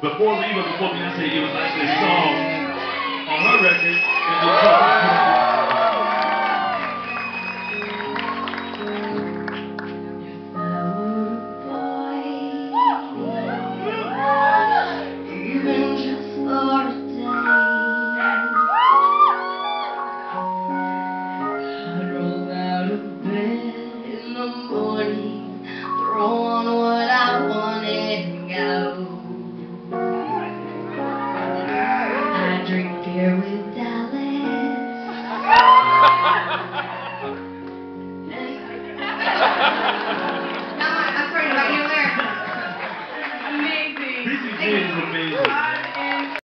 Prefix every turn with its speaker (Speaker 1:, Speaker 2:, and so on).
Speaker 1: before Reba, before Beyonce, it was like this song Preaching Jesus is amazing.